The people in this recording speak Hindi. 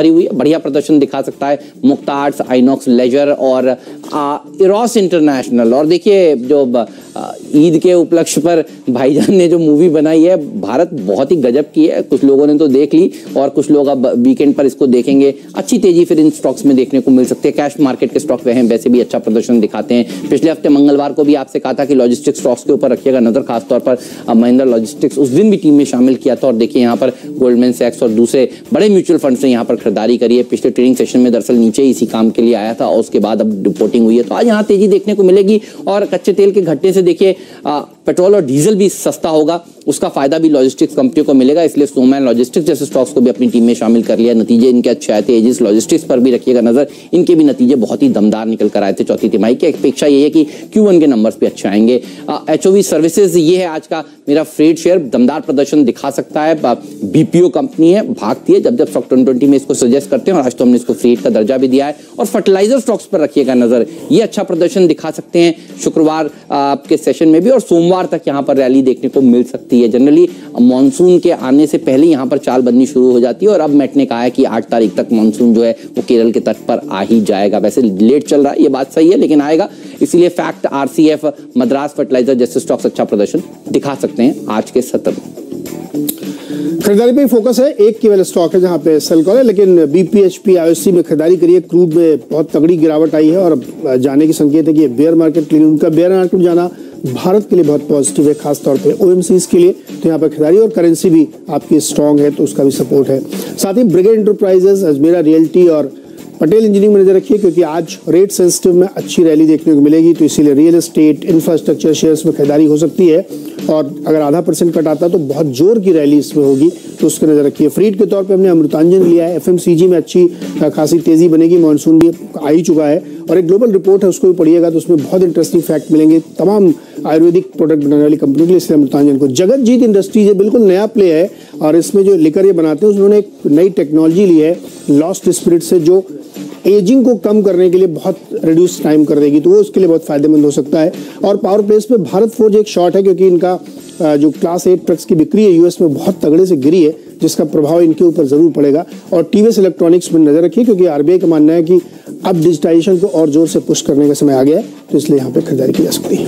भरी हुई बढ़िया प्रदर्शन दिखा सकता है मुक्ता आर्ट्स आइनॉक्स लेजर और इरोस इंटरनेशनल। और देखिए, जो ईद के उपलक्ष्य पर भाईजान ने जो मूवी बनाई है, भारत बहुत ही गजब की है। कुछ लोगों ने तो देख ली और कुछ लोग अब वीकेंड पर इसको देखेंगे। अच्छी तेज़ी फिर इन स्टॉक्स में देखने को मिल सकती है। कैश मार्केट के स्टॉक वह वैसे भी अच्छा प्रदर्शन दिखाते हैं। पिछले हफ़्ते मंगलवार को भी आपसे कहा था कि लॉजिस्टिक्स स्टॉक्स के ऊपर रखिएगा नज़र, खासतौर पर महिंद्रा लॉजिस्टिक्स उस दिन भी टीम में शामिल किया था। और देखिए यहाँ पर गोल्डमैन सैक्स और दूसरे बड़े म्यूचुअल फंड ने यहाँ पर खरीदारी करी है। पिछले ट्रेडिंग सेशन में दरअसल नीचे इसी काम के लिए आया था और उसके बाद अब रिपोर्टिंग हुई है। तो आज यहाँ तेज़ी देखने को मिलेगी और कच्चे तेल के घट्टे से देखिए पेट्रोल और डीजल भी सस्ता होगा, उसका फ़ायदा भी लॉजिस्टिक्स कंपनियों को मिलेगा, इसलिए सोमैन लॉजिस्टिक्स जैसे स्टॉक्स को भी अपनी टीम में शामिल कर लिया। नतीजे इनके अच्छे आए थे एजिस लॉजिस्टिक्स पर भी रखिएगा नज़र। इनके भी नतीजे बहुत ही दमदार निकल कर आए थे चौथी तिमाही की। अपेक्षा ये है कि क्यू के नंबर भी अच्छे आएँगे। एच सर्विसेज़ ये है आज का मेरा फ्रेड शेयर दमदार प्रदर्शन दिखा सकता है। बीपीओ कंपनी है, भागती है। जब जब स्टॉक ट्वेंटी में इसको सजेस्ट करते हैं, और आज तो हमने इसको फ्रेड का दर्जा भी दिया है। और फर्टिलाइज़र स्टॉक्स पर रखिएगा नज़र। ये अच्छा प्रदर्शन दिखा सकते हैं। शुक्रवार आपके सेशन में भी, और सोमवार तक यहाँ पर रैली देखने को मिल सकती है। जनरली मानसून के आने से पहले यहाँ पर चाल बंदी शुरू हो जाती है और अब मैट ने कहा है कि आठ तारीख तक मानसून जो है वो केरल के तट पर आ ही जाएगा। वैसे लेट चल रहा है, ये बात सही है, लेकिन आएगा। इसीलिए फैक्ट आरसीएफ मद्रास फर्टिलाइज़र जैसे स्टॉक्स अच्छा प्रदर्शन दिखा सकते हैं आज के सत्र में। खरीदारी पे फोकस है। एक केवल स्टॉक है जहाँ पे सेल कॉल है, लेकिन बीपीएचपी आईओसी में खरीदारी करिए। क्रूड में बहुत तगड़ी गिरावट आई है और जाने की संकेत है कि बेयर मार्केट के लिए उनका बेयर मार्केट जाना भारत के लिए बहुत पॉजिटिव है, खासतौर पर ओ के लिए। तो यहाँ पर खिलाड़ी और करेंसी भी आपकी स्ट्रांग है तो उसका भी सपोर्ट है। साथ ही ब्रिगेड इंटरप्राइजेस अजमेरा रियल्टी और पटेल इंजीनियरिंग में नज़र रखिए, क्योंकि आज रेट सेंसिटिव में अच्छी रैली देखने को मिलेगी तो इसीलिए रियल एस्टेट इंफ्रास्ट्रक्चर शेयर्स में खरीदारी हो सकती है। और अगर आधा परसेंट कट आता तो बहुत ज़ोर की रैली इसमें होगी। तो उसके नज़र रखिए। फ्रीड के तौर पे हमने अमृतांजन लिया है। एफएमसीजी में अच्छी खासी तेज़ी बनेगी। मानसून भी आ ही चुका है। और एक ग्लोबल रिपोर्ट है, उसको भी पढ़िएगा तो उसमें बहुत इंटरेस्टिंग फैक्ट मिलेंगे। तमाम आयुर्वेदिक प्रोडक्ट बनाने वाली कंपनी के लिए इसलिए अमृतांजन को। जगत जीत इंडस्ट्रीज़ है बिल्कुल नया प्ले है। और इसमें जो लेकर ये बनाते हैं उन्होंने एक नई टेक्नोलॉजी ली है लॉस्ट स्पिरिट से, जो एजिंग को कम करने के लिए बहुत रिड्यूस टाइम कर देगी तो वो उसके लिए बहुत फ़ायदेमंद हो सकता है। और पावर प्लेस पे भारत फोर्ज एक शॉर्ट है, क्योंकि इनका जो क्लास एट ट्रक्स की बिक्री है यूएस में बहुत तगड़े से गिरी है, जिसका प्रभाव इनके ऊपर ज़रूर पड़ेगा। और टीवीएस इलेक्ट्रॉनिक्स में नज़र रखिए, क्योंकि आरबीआई का मानना है कि अब डिजिटाइजेशन को और ज़ोर से पुश करने का समय आ गया है तो इसलिए यहाँ पे खरीदारी की जा सकती है।